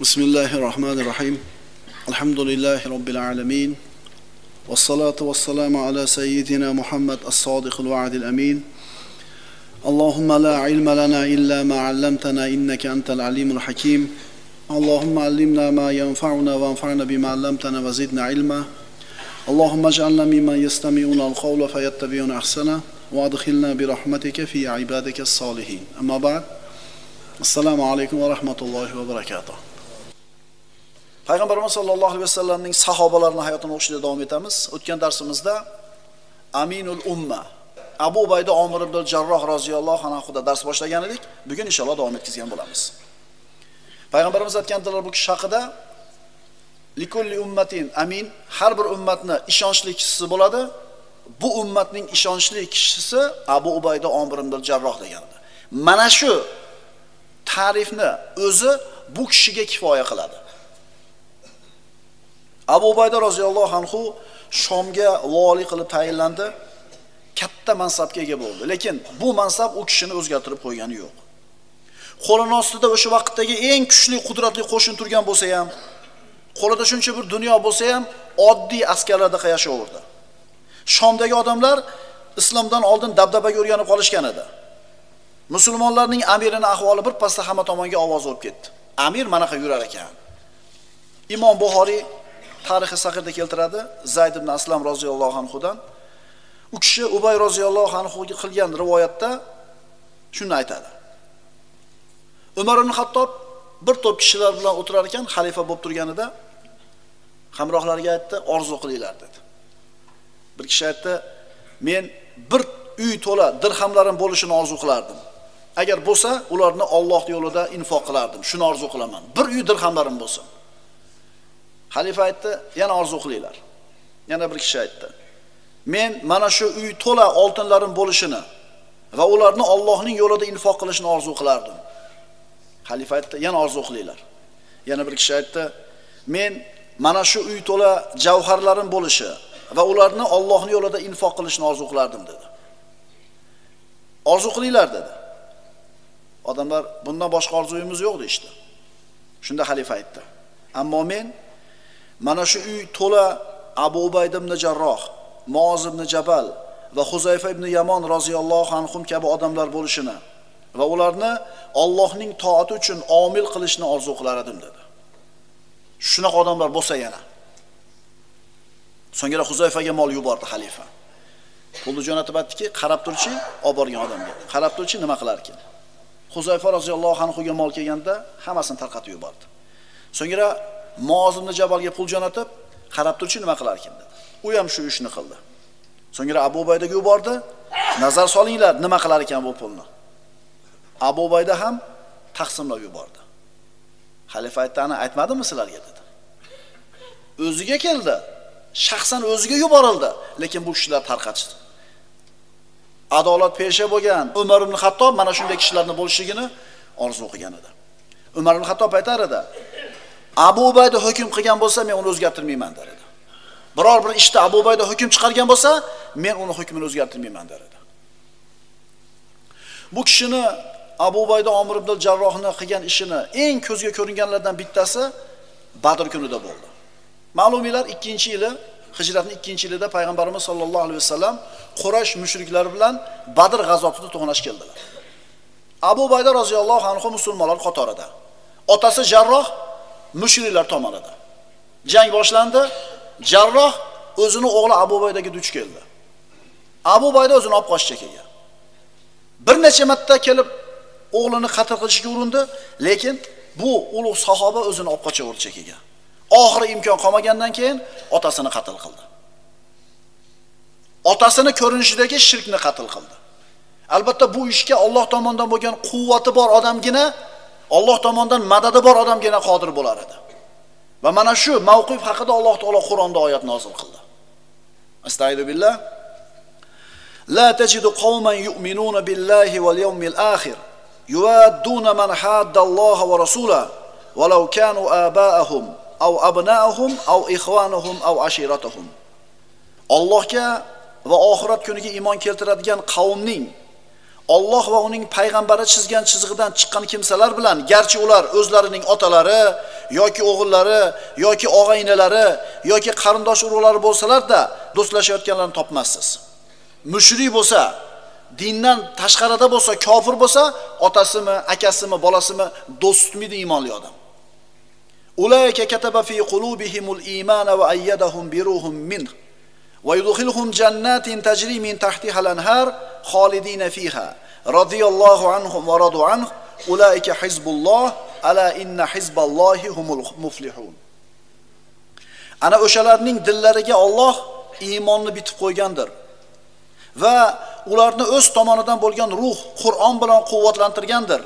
بسم الله الرحمن الرحيم الحمد لله رب العالمين والصلاة والسلام على سيدنا محمد الصادق الوعد الأمين اللهم لا علم لنا إلا ما علمتنا إنك أنت العليم الحكيم اللهم علمنا ما ينفعنا وانفعنا بما علمتنا وزدنا علما اللهم اجعلنا ممن يستمعون القول فيتبعون أحسنه وادخلنا برحمتك في عبادك الصالحين أما بعد السلام عليكم ورحمة الله وبركاته payg'ambarimiz sollallohu alayhi vasallamning sahobalarini hayotini o'qishda davom etamiz. O'tgan darsimizda aminul umma abu ubayda omir ibn jarroh roziyallohu anhuda dars boshlagan edik. Bugun inshaalloh davom etkazgan bo'lamiz. Payg'ambarimiz aytgandilar bu kishi haqida likulli ummatin amin har bir ummatni ishonchli kishisi bo'ladi. Bu ummatning ishonchli kishisi abu ubayda omir ibn jarroh degandi. Mana shu ta'rifni o'zi bu kishiga kifoya qiladi. Abu ubayda roziyallohu anhu shomga voliy qilib tayinlandi. Katta mansabga ega bo'ldi. Lekin bu mansab u kishini o'zgartirib qo'ygani yo'q. Qo'lini ostida o'sha vaqtdagi eng kuchli qudratli qo'shin turgan bo'lsa ham qo'lida shuncha bir dunyo bo'lsa ham oddiy askarlarda yashayverdi shomdagi odamlar islomdan oldin dabdabaga o'rganib qolishgan edi. Musulmonlarning amirini ahvoli bir pasda hamma tomonga ovoz bo'lib ketdi. Amir manaqa yurar ekan. Imom buxoriy tarixi sahirda keltiradi. Zayd ibn aslam roziyallohu anhudan. U kishi ubay roziyallohu anhuga qilgan rivoyatda shuni aytadi. Umar ibn hattob bir to'p kishilar bilan o'tirar ekan xalifa bo'lib turganida hamrohlariga aytdi orzu qilinglar dedi. Bir kishi aytdi men bir uy to'la dirhamlarim bo'lishini orzu qilardim. Agar bo'lsa ularni Alloh yo'lida infoq qilardim. Shuni orzu qilaman. Bir uy dirhamlarim bo'lsin. Xalifa aytdi, yana orzu qilinglar. Yana bir kishi aytdi. Men mana shu uy to'la oltinlarim bo'lishini va ularni Allohning yo'lida infoq qilishni orzu qilardim. Xalifa aytdi, yana orzu qilinglar. Yana bir kishi aytdi, men mana shu uy to'la javharlarim bo'lishi va ularni Allohning yo'lida infoq qilishni orzu qilardim dedi. Orzu qilinglar dedi. Odamlar bundan boshqa orzuyimiz yo'q deydi. Shunda xalifa aytdi. Ammo men mana shu uy to'la abu ubayd ibn jarroh moz ibn jabal va huzayfa ibn yamon roziyallohu anhum kabi odamlar bo'lishini va ularni Allohning toati uchun omil qilishni orzu qilar edim dedi. Shunaqa odamlar bo'lsa yana. So'ngra huzayfaga mol yubordi xalifa. Pulni jo'natib aytdiki qarab turchi olib borgan odamga. Qarab turchi nima qilar huzayfa roziyallohu anhuga mol kelganda hammasini tarqatib yubordi. So'ngra Mozimni Jabalga pul jo'natib, qarab turchi nima qilar ekan dedi. U ham shu ishni qildi. So'ngra Abu Baydaga yubordi. Nazar solinglar, nima qilar ekan bu pulni. Abu Bayda ham taqsimlab yubordi. Xalifa aytdi, aytmadimmi sizlarga?" dedi. O'ziga keldi. Shaxsan o'ziga yuborildi, lekin bu kishilar tarqatishdi. Adolat pesha bo'lgan Umar ibn Hattob mana shunday kishilarni bo'lishligini orzu qilgan edi. Umar ibn Hattob aytar edi, Abu Ubayda hukm qilgan bo'lsa, men uni o'zgartirmayman der edi. Biror bir ishda Abu Ubayda hukm chiqargan bo'lsa, men uni hukmini o'zgartirmayman der edi. Bu kishini Abu Ubayda Omir ibn Jarrohni qilgan ishini eng ko'zga ko'ringanlardan bittasi Badr kunida bo'ldi. Ma'lumiylar 2-yili Hijratning 2-yilida payg'ambarimiz sollallohu alayhi vasallam Quraysh mushriklari bilan Badr g'azotida to'qnash keldilar. Abu Ubayda roziyallohu anhu musulmonlar qatorida. Otasi Jarroh mushriklar tomonida. Jang boshlandi. Jarroh o'zini o'g'li Abu Baydaga duch keldi. Abu Bayda o'zini olib qochishga kelgan. Bir necha marta kelib o'g'lini qatl qilishga urindi, lekin bu ulug' sahoba o'zini olib qochaverishga kelgan. Oxiri imkon qolmagandan keyin otasini qatl qildi. Otasini ko'rinishidagi shirkni qatl qildi. Albatta bu ishga Alloh tomonidan bo'lgan quvvati bor odamgina Alloh tomonidan madadi bor odamgina qodir bo'lar edi. Va mana shu mavqif haqida Alloh taolo Qur'onda oyat nozil qildi. Astaydu billah. La tajidu qauman yu'minuna billahi wal yawmil akhir yuwadduna man hadda Alloh va rasula walau kanu aba'ahum aw abna'ahum aw ikhwanuhum aw ashiratahum. Allohga va oxirat kuniga iymon keltiradigan qavmning Alloh va uning payg'ambari chizgan chizig'idan chiqqan kimsalar bilan garchi ular o'zlarining otalari yoki o'g'illari yoki og'a-inilari yoki qarindosh urug'lari bo'lsalarda do'stlashayotganlarni topmassiz. Mushrik bo'lsa, dindan tashqarida bo'lsa, kofir bo'lsa, otasimi, akasimi, bolasimi do'st tutmaydi iymonli odam. Ulayka kataba fi qulubihimul iymana va ayyadahum biruhum minh va yudkhiluhum jannatin tajri min tahtiha al-anhar khalidina fiha radiyallohu anhum va radu anhu ulaika hizbulloh ala inna hizballohi humul muflihun ana o'shalarning dillariga Alloh iymonni bitib qo'ygandir. Va ularni o'z tomonidan bo'lgan ruh Qur'on bilan quvvatlantirgandir.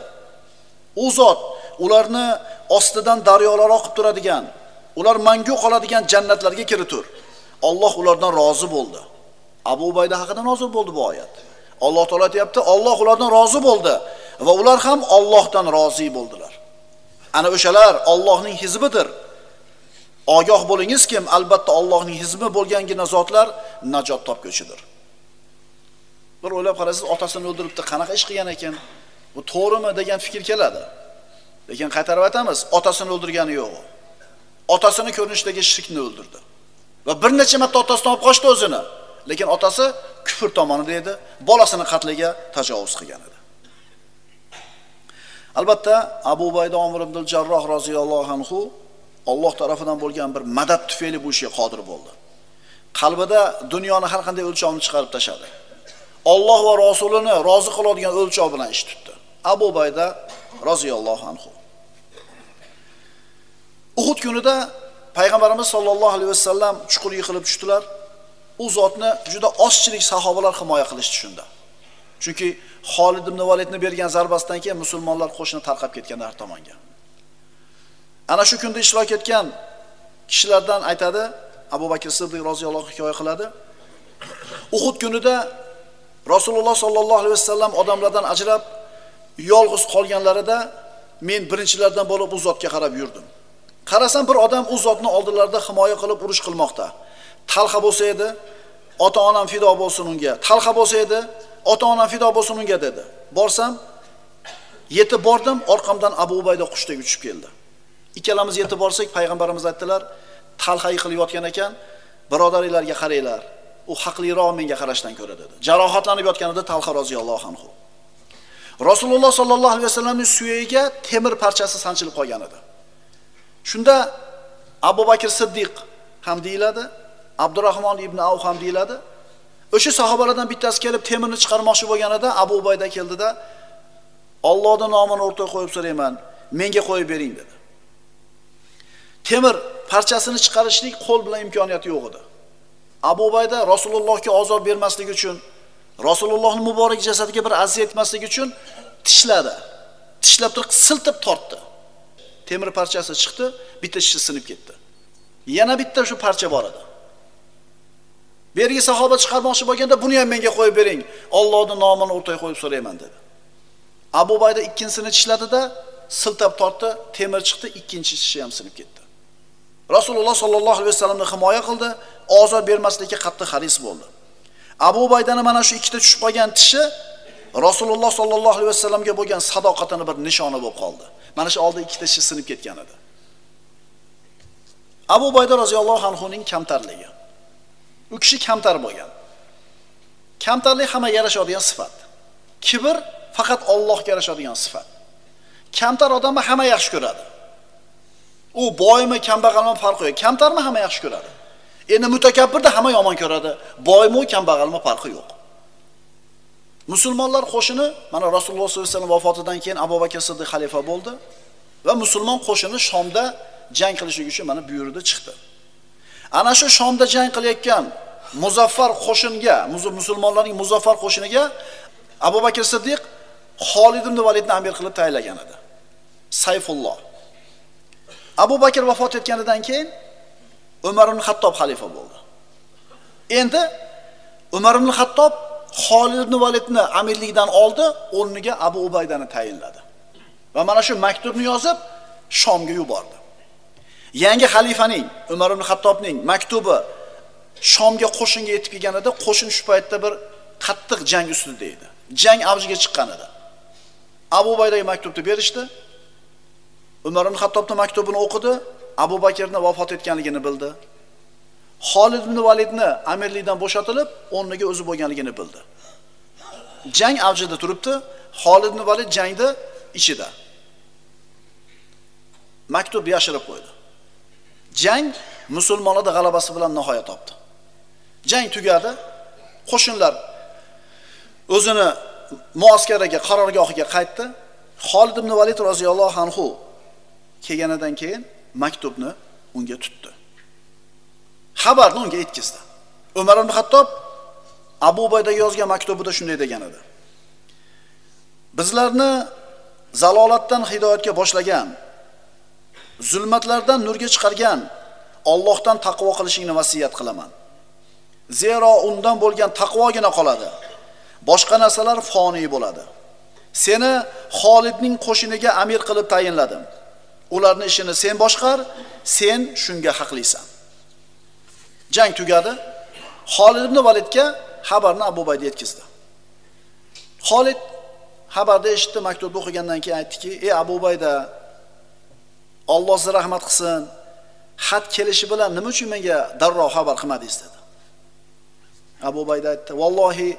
U zot ularni ostidan daryolar oqib turadigan ular mangu qoladigan jannatlarga kiritur. Alloh ulardan rozi bo'ldi. Abu Ubayda haqida nozil bo'ldi bu oyat. Alloh taolo aytayapti Alloh ulardan rozi bo'ldi va ular ham Allohdan rozi bo'ldilar. Ana o'shalar Allohning hizbidir. Ogoh bo'lingiz kim? Albatta Allohning hizbi bo'lgangina zotlar najot topguchidir. bir o'ylab qarasiz, otasini o'ldiribdi qanaqa ish qilgan ekan? Bu to'g'rimi degan fikr keladi. Lekin qaytarib aytamiz otasini o'ldirgani yo'q. Otasini ko'rinishdagi shirkni o'ldirdi. Va bir necha marta otasidan olib qochdi o'zini. Lekin otasi kufr tomonida edi bolasini qatliga tajovuz qilgan edi. Albatta abu bayda omir ibn jarroh roziyallohu anhu Alloh tarafidan bo'lgan bir madad tufayli bu ishga qodir bo'ldi. Qalbida dunyoni har qanday o'lchovini chiqarib tashladi. Alloh va rasulini rozi qiladigan o'lchov bilan ish tutdi. Abu bayda roziyallohu anhu. Uhud kunida payg'ambarimiz sollallohu alayhi vasallam chuqur yiqilib tushdilar. U zotni juda ozchilik sahobalar himoya qilishdi shunda. Chunki Xolid ibn Validni bergan zarbasidan keyin musulmonlar qo'shini tarqab ketgan har tomonga. Ana shu kunda ishtirok etgan kishilardan aytadi abu bakr siddiq roziyallohu anhu hikoya qiladi. Uhud kunida rasululloh sollallohu alayhi vasallam odamlardan ajrab yolg'iz qolganlarida men birinchilardan bo'lib u zotga qarab yurdim. Qarasam bir odam u zotni oldilarida himoya qilib urush qilmoqda. Talha bo'lsa edi ota onam fido bo'lsin unga. Talha bo'lsa edi ota onam fido bo'lsin unga dedi. Borsam yetib bordim orqamdan abu ubayda qushdek uchib keldi. Ikkalamiz yetib borsak payg'ambarimiz aytdilar talha yiqilib yotgan ekan birodaringlarga qaranglar. U haqliroq menga qarashdan ko'ra dedi. Jarohatlanib yotganida talha roziyallohu anhu. Rasululloh sollallohu alayhi vasallamning suyagiga temir parchasi sanchilib qolgan edi. Shunda abu bakr siddiq ham deyiladi abdurahmon ibn av ham deyiladi. O'sha sahobalardan bittasi kelib temirni chiqarmoqchi bo'lganida abu ubayda keldida ollohni nomini o'rtaga qo'yib so'rayman menga qo'yib bering dedi. Temir parchasini chiqarishlik qo'l bilan imkoniyati yo'q edi. Abu ubayda rasulullohga ozor bermaslik uchun rasulullohni muborak jasadiga bir aziyat etmaslik uchun tishladi. Tishlab turib siltib tortdi. Temir parchasi chiqdi bitta tishi sinib ketdi. Yana bitta shu parcha bor edi. Bergi sahoba chiqarmoqchi bo'lganda buni ham menga qo'yib bering ollohni nomini o'rtaga qo'yib so'rayman dedi. Abu bayda ikkinchisini tishladida siltab tortdi temir chiqdi ikkinchi tishi ham sinib ketdi. Rasululloh sollallohu alayhi vasallamni himoya qildi ozor bermaslikka qattiq haris bo'ldi. Abu baydani mana shu ikkita tushib qolgan tishi rasululloh sollallohu alayhi vasallamga bo'lgan sadoqatini bir nishoni bo'lib qoldi. Mana shu oldi ikkita tishi sinib ketgan edi. Abu bayda roziyallohu anhuning kamtarligi. U kishi kamtar bo'lgan. Kamtarlik hamma yarashadigan sifat. Kibr faqat Allohga yarashadigan sifat. Kamtar odamni hamma yaxshi ko'radi. U boymi kambag'almi farqi yo'q. Kamtarmi hamma yaxshi ko'radi. Endi mutakabbirni hamma yomon ko'radi. Boymi kambag'almi farqi yo'q. Musulmonlar qo'shini mana rasululloh sollallohu alayhi vasallam vafotidan keyin abu bakr siddiq xalifa bo'ldi va musulmon qo'shini shomda jang qilishlik uchun mana bu chiqdi. Ana shu shomda jang qilayotgan muzaffar qo'shinga musulmonlarning muzaffar qo'shiniga abu bakr siddiq Xolid ibn Validni amir qilib tayinlagan edi. Sayfulloh. Abu bakr vafot etganidan keyin umar ibn hattob xalifa bo'ldi. Endi umar ibn hattob Xolid ibn Validni amirlikdan oldi o'rniga abu ubaydani tayinladi. Va mana shu maktubni yozib shomga yubordi. Yangi xalifaning umar ibn hattobning maktubi shomga qo'shinga yetib kelganida qo'shin shu paytda bir qattiq jang ustida edi. Jang avjiga chiqqan edi. Abu ubaydaga maktubni berishdi. Umar ibn Xattobning maktubini o'qidi, Abu Bakrning vafot etganligini bildi. Xolid ibn Validni amirlikdan bo'shatilib, o'rniga o'zi bo'lganligini bildi. Jang avjida turibdi, Xolid ibn Valid jangda ichida. Maktub yashirib qo'ydi. Jang musulmonlarning g'alabasi bilan nihoya topdi. Jang tugadi, qo'shinlar o'zini muaskariga, qarorgohiga qaytdi. Xolid ibn Valid roziyallohu anhu kelganidan keyin maktubni unga tutdi. Xabarni unga yetkazdi. Umar ibn hattob Abu Ubaydaga yozgan maktubida shunday degan edi. Bizlarni zalolatdan hidoyatga boshlagan, zulmatlardan nurga chiqargan Allohdan taqvo qilishingni vasiyat qilaman. Zero undan bo'lgan taqvogina qoladi. Boshqa narsalar foniy bo'ladi. Seni Xolidning qo'shiniga amir qilib tayinladim. Ularning ishini sen boshqar, sen shunga haqlisan. Jang tugadi. Xolid ibn Validga xabarni Abu Bayda yetkazdi. Xolid xabarda eshitdi, maktubni o'qigandan keyin aytdiki: "Ey Abu Bayda, Alloh sizga rahmat qilsin. Xat kelishi bilan nima uchun menga darrov xabar qilmadingiz?" dedi. Abu Bayda aytdi: "Vallohi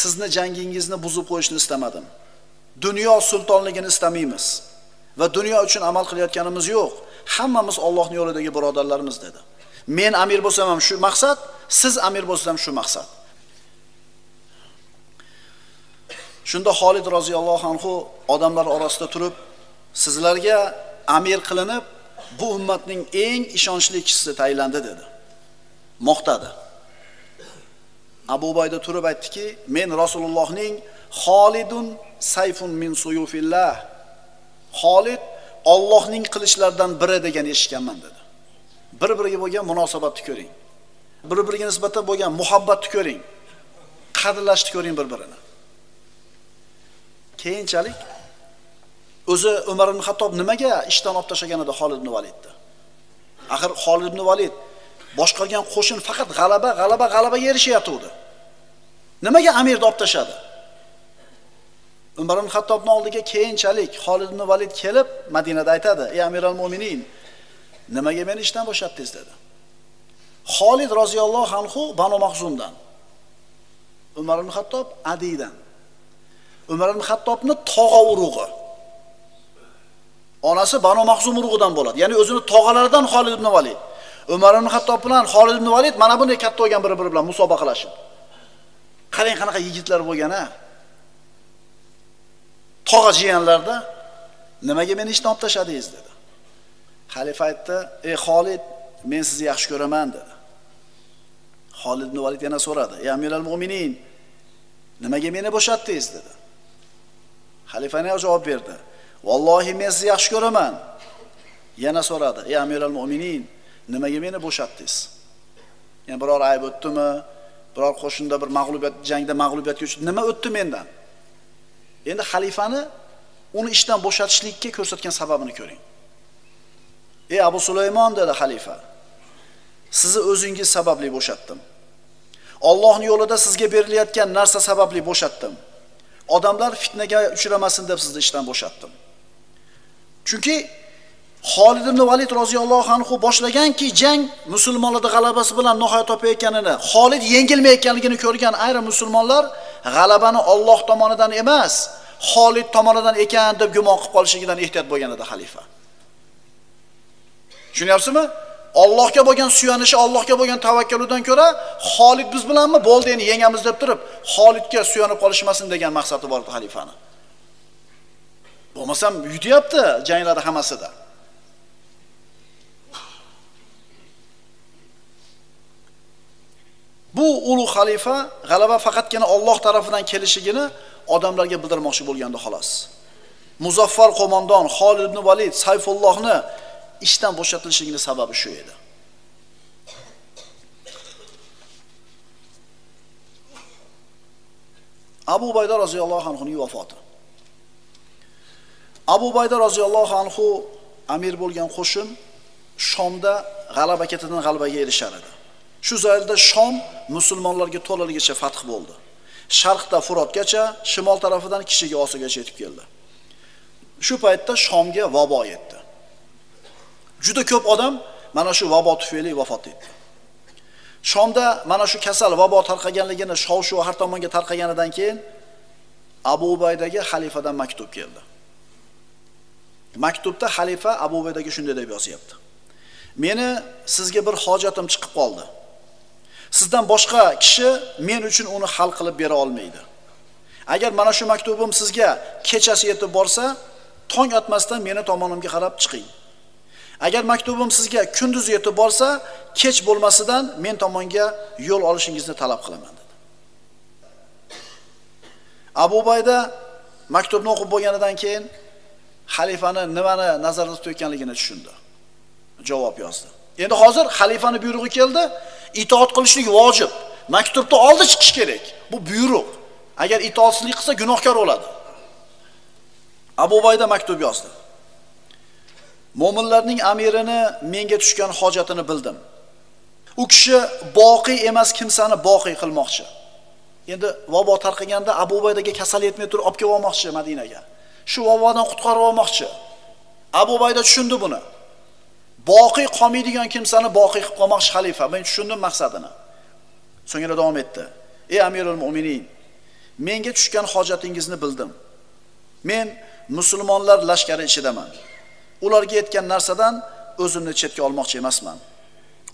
sizni jangingizni buzib qo'yishni istamadim. Dunyo sultonligini istamaymiz va dunyo uchun amal qilayotganimiz yo'q. Hammamiz Allohning yo'lidagi birodarlarimiz" dedi. Men amir bo'lsam ham shu maqsad, siz amir bo'lsangiz ham shu maqsad. Shunda Xolid roziyallohu anhu odamlar orasida turib, sizlarga amir qilinib, bu ummatning eng ishonchli kishisi tayinlandi dedi. Moqtadi. Abu Bayda turib aytdiki, men Rasulullohning Xolidun sayfun min suyufillah. Xolid Allohning qilichlaridan biri degan eshitganman dedi. Bir-biriga bo'lgan munosabatni ko'ring. Bir-biriga nisbatan bo'lgan muhabbatni ko'ring. Qadrlashni ko'ring bir-birini. Keyinchalik o'zi Umar ibn Xattob nimaga ishdan olib tashlagan edi Xolid ibn Validni? Axir Xolid ibn Valid boshqargan qo'shin faqat g'alaba, g'alaba, g'alabaga erishayotgandi. Nimaga amirni olib tashladi? Umar ibn Xattobning oldiga keyinchalik Xolid ibn Valid kelib Madinada aytadi: "Ey Amiral Mu'minin, nimaga meni ishdan bo'shatdingiz?" dedi. Xolid roziyallohu anhu Banu Mahzumdan. Umar ibn hattob Adiydan. Umar ibn hattobni tog'a urug'i. Onasi Banu Mahzum urug'idan bo'ladi. Ya'ni o'zini tog'alaridan Xolid ibn Valid. Umar ibn hattob bilan Xolid ibn Valid mana bunday katta bo'lgan bir-biri bilan musobaqalashib. Qarang qanaqa yigitlar bo'lgan-a. Tog'a jiyanlarda nimaga meni ishdan olib tashladingiz dedi. Xalifa aytdi: "Ey Xolid, men sizni yaxshi ko'raman" dedi. Xolid ibn Valid yana so'radi: "Ey Amiral Mu'minin, nimaga meni bo'shatdingiz?" dedi. Xalifa yana javob berdi: "Vallohi men sizni yaxshi ko'raman." Yana so'radi: "Ey Amiral Mu'minin, nimaga meni bo'shatdingiz?" Ya'ni biror ayb o'tdimi? Biror qo'shinda bir mag'lubiyat, jangda mag'lubiyatga uchradi, nima o'tdi mendan? Endi xalifani uni ishdan bo'shatishlikka ko'rsatgan sababini ko'ring. Ey Abu Sulaymon dedi xalifa. Sizni o'zingiz sababli bo'shatdim. Allohning yo'lida sizga berilayotgan narsa sababli bo'shatdim. Odamlar fitnaga uchramasin deb sizni ishdan bo'shatdim. Chunki Xolid ibn Valid roziyallohu anhu boshlaganki jang musulmonlarning g'alabasi bilan nihoyat topayotganini, Xolid yengilmayotganligini ko'rgan ayrim musulmonlar g'alabani Alloh tomonidan emas, Xolid tomonidan ekan deb gumon qilib qolishligidan ehtiyot bo'lgan edi xalifa. Tushunyapsizmi? Allohga bo'lgan suyanishi, Allohga bo'lgan tavakkulidan ko'ra Xolid biz bilanmi bo'ldi endi yengamiz deb turib, Xolidga suyanib qolishmasin degan maqsadi bor edi xalifani. Bo'lmasam yutyapti janglarda hammasida. Bu ulug' xalifa g'alaba faqatgina Alloh tarafidan kelishigini odamlarga bildirmoqchi bo'lgandi xolos. Muzaffar qo'mondon Xolid ibn Valid Sayfullohni ishdan bo'shatilishining sababi shu edi. Abu Bayda roziyallohu anhu ning vafoti. Abu Bayda roziyallohu anhu amir bo'lgan qo'shin Shomda g'alaba ketidan g'alabaga erishar edi. Shu zaylda Shom musulmonlarga to'laligicha fath bo'ldi. Sharqda Furotgacha, shimol tarafidan Kishiga Osigacha yetib keldi. Shu paytda Shomga vabo yetdi. Juda ko'p odam mana shu vabo tufayli vafot etdi. Shomda mana shu kasal vabo tarqaganligini shov-shuv har tomonga tarqaganidan keyin Abu Ubaydaga xalifadan maktub keldi. Maktubda xalifa Abu Ubaydaga shunday deb yozyapti. Meni sizga bir hojatim chiqib qoldi. Sizdan boshqa kishi men uchun uni hal qilib bera olmaydi. Agar mana shu maktubim sizga kechasi yetib borsa, tong otmasdan meni tomonimga qarab chiqing. Agar maktubim sizga kunduz yetib borsa, kech bo'lmasidan men tomonga yo'l olishingizni talab qilaman dedi. Abu Bayda maktubni o'qib bo'lganidan keyin xalifani nimani nazarda tutayotganligini tushundi. Javob yozdi. Endi hozir xalifani buyrug'i keldi, itoat qilishlik vojib. Maktubni oldi chiqish kerak. Bu buyruq. Agar itoatsizlik qilsa gunohkor bo'ladi. Abu Bayda maktub yozdi. Mo'minlarning amirini menga tushgan hojatini bildim. U kishi boqiy emas kimsani boqiy qilmoqchi. Endi vabo tarqaganda Abu Baydaga kasal yetmay turib olib kelib olmoqchi Madinaga. Shu vabodan qutqarib olmoqchi. Abu Bayda tushundi buni. Boqiy qolmaydigan kimsani boqiy qilib qolmoqchi xalifa. Men tushundim maqsadini. So'ngra davom etdi. Ey Amirul Mu'minin, menga tushgan hojatingizni bildim. Men musulmonlar lashkari ichidaman. Ularga yetgan narsadan o'zimni chetga olmoqchi emasman.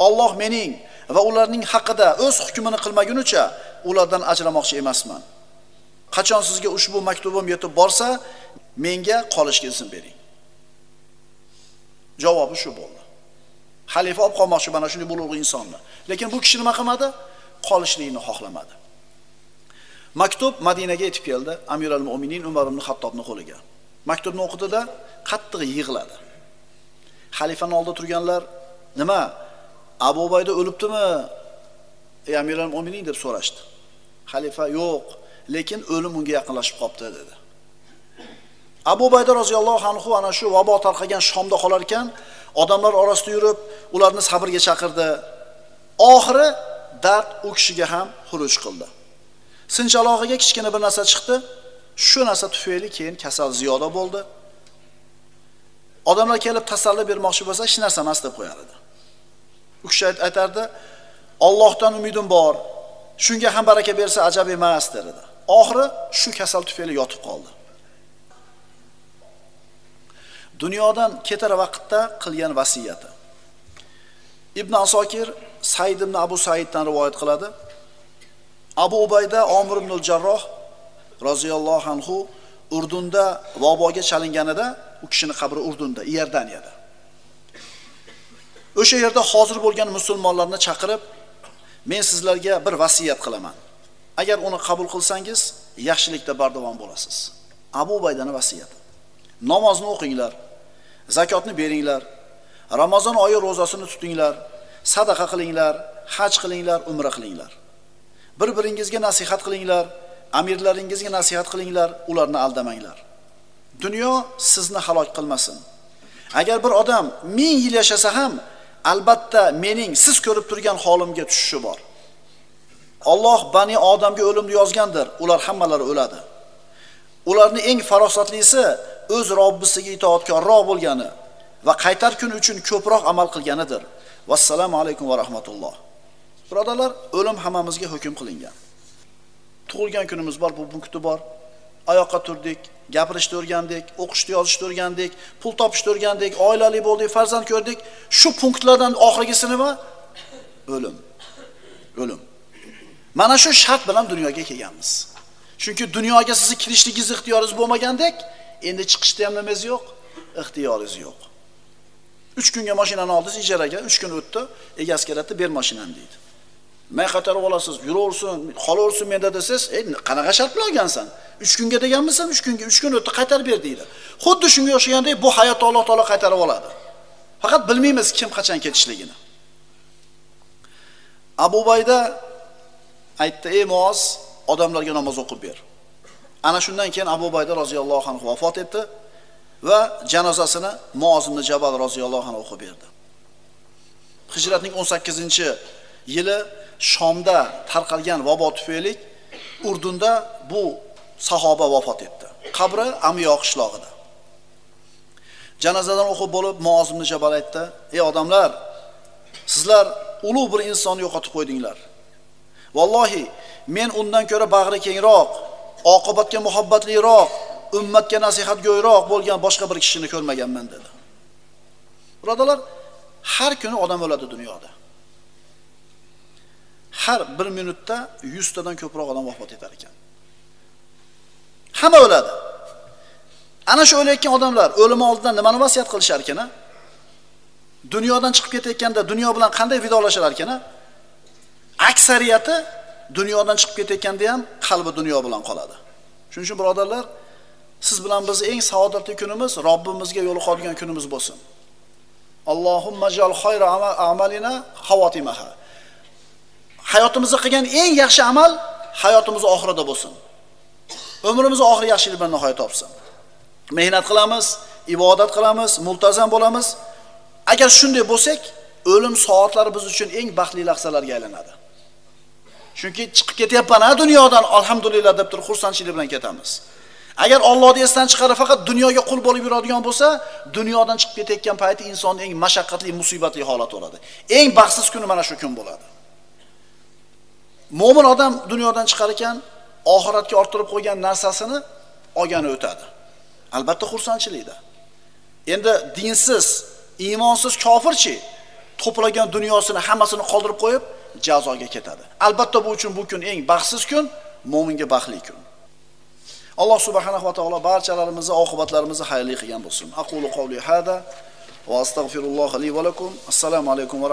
Alloh mening va ularning haqida o'z hukmini qilmagunicha ulardan ajramoqchi emasman. Qachon sizga ushbu maktubim yetib borsa, menga qolishga izn bering. Javobi shu bo'ldi. Xalifa olib qolmoqchi mana shunday ulug' insonni. Lekin bu kishi nima qilmadi? Qolishligini xohlamadi. Maktub Madinaga yetib keldi, Amir al mo'minin Umar ibn Xattobning qo'liga. Maktubni o'qidida qattiq yig'ladi. Xalifaning oldida turganlar, "Nima? Abu Ubayda o'libdimi?" Ey amirul mo'minin deb so'rashdi. Xalifa, "Yo'q, lekin o'lim unga yaqinlashib qopti" dedi. Abu Bayda roziyallohu anhu ana shu vabo tarqagan Shomda qolar ekan, odamlar orasida yurib, ularni sabrga chaqirdi. Oxiri dard u kishiga ham xuruj qildi. Sinchalog'iga kichkina bir narsa chiqdi. Shu narsa tufayli keyin kasal ziyoda bo'ldi. Odamlar kelib tasalli bermoqchi bo'lsa, hech narsa emas deb qo'yar edi. U kishi aytardi, Allohdan umidim bor. Shunga ham baraka bersa ajab emas derdi. Oxiri shu kasal tufayli yotib qoldi. Dunyodan ketar vaqtda qilgan vasiyati. Ibn Asokir Said ibn Abu Saiddan rivoyat qiladi. Abu Ubayda Omir ibn al-Jarroh roziyallohu anhu Urdunda vaboga chalinganida, u kishining qabri Urdunda, Iordaniyada. O'sha yerda hozir bo'lgan musulmonlarni chaqirib, men sizlarga bir vasiyat qilaman. Agar uni qabul qilsangiz, yaxshilikda bardavom bo'lasiz. Abu baydani vasiyati. Namozni o'qinglar, zakotni beringlar, Ramazon oyi ro'zasini tutinglar, sadaqa qilinglar, haj qilinglar, umra qilinglar. Bir-biringizga nasihat qilinglar, amirlaringizga nasihat qilinglar, ularni aldamanglar. Dunyo sizni halok qilmasin. Agar bir odam 1000 yil yashasa ham, albatta mening siz ko'rib turgan holimga tushishi bor. Alloh bani odamga o'limni yozgandir, ular hammalari o'ladi. Ularni eng farosatlisi o'z Robbisiga itoatkorroq bo'lgani va qaytar kun uchun ko'proq amal qilganidir. Vassalomu alaykum va rahmatulloh. birodarlar o'lim hammamizga hukm qilingan. Tug'ilgan kunimiz bor, bu punkti bor. Oyoqqa turdik, gapirishni o'rgandik, o'qishni yozishni o'rgandik, pul topishni o'rgandik, oilali bo'ldik, farzand ko'rdik. Shu punktlardan oxirgisi nima? O'lim. O'lim. Mana shu shart bilan dunyoga kelganmiz. Chunki dunyoga sizni kirishligingiz ixtiyoringiz bo'lmagandek, endi chiqishda ham nimangiz yo'q, ixtiyoringiz yo'q. 3 kunga mashinani oldingiz ijaraga, 3 kun o'tdi, egasi keladi, ber mashinani deydi. May qaytarib olasiz, yuraversin, qolaversin menda desiz, ey, qanaqa shart bilan olgansan? 3 kunga deganmisan, 3 kunga, 3 kun o'tdi, qaytarib ber deydi. Xuddi shunga o'xshagandek bu hayotni Alloh taolo qaytarib oladi. Faqat bilmaymiz kim qachon ketishligini. Abu Bayda aytdi, ey Muoz, odamlarga namoz o'qib ber. Ana shundan keyin Abu Bayda roziyallohu anhu vafot etdi va janozasini Muoz ibn Jabal roziyallohu anhu o'qib berdi. Hijratning 18-yili Shomda tarqalgan vabo tufayli Urdunda bu sahoba vafot etdi. Qabri Amyo qishlog'ida. Janozadan o'qib bo'lib Muoz ibn Jabal aytdi: "Ey odamlar, sizlar ulug' bir insonni yo'qotib qo'ydinglar. Vallohi, men undan ko'ra bag'ri kengroq, oqibatga muhabbatliroq, ummatga nasihatgo'yroq bo'lgan boshqa bir kishini ko'rmaganman" dedi. Birodalar, har kuni odam o'ladi dunyoda. Har bir minutda 100 tadan ko'proq odam vafot etar ekan. Hamma o'ladi. Ana shu o'layotgan odamlar o'limi oldidan nimani vasiyat qilishar ekan? Dunyodan chiqib ketayotganda dunyo bilan qanday vidolashar ekan? Aksariyati dunyodan chiqib ketayotganda ham qalbi dunyo bilan qoladi. Shuning uchun birodarlar, siz bilan biz eng saodatli kunimiz Robbimizga yo'liqadigan kunimiz bo'lsin. Allohumma jal amalina xavotimaha. Hayotimizda qilgan eng yaxshi amal hayotimiz oxirida bo'lsin. Umrimiz oxiri yaxshilik bilan nihoyat topsin. Mehnat qilamiz, ibodat qilamiz, multazam bo'lamiz. Agar shunday bo'lsak, o'lim soatlari biz uchun eng baxtli lahzalarga aylanadi. Chunki chiqib ketyapman-a dunyodan, alhamdulillah deb turib xursandchilik bilan ketamiz. Agar ollohni esdan chiqarib faqat dunyoga qul bo'lib yuradigan bo'lsa, dunyodan chiqib ketayotgan payti insonning eng mashaqqatli, musibatli holat bo'ladi. Eng baxtsiz kuni mana shu kun bo'ladi. Mo'min odam dunyodan chiqar ekan, oxiratga orttirib qo'ygan narsasini olgani o'tadi. Albatta xursandchilikda. Endi dinsiz, iymonsiz kofirchi to'plagan dunyosini hammasini qoldirib qo'yib jazoga ketadi. Albatta bu uchun bu kun eng baxtsiz kun, mo'minga baxtli kun. Alloh subhanahu va taolo barchalarimizni oqibatlarimizni xayrli qilgan bo'lsin. Aqulu qawli hada va astagfirulloh li va lakum. Assalomu alaykum va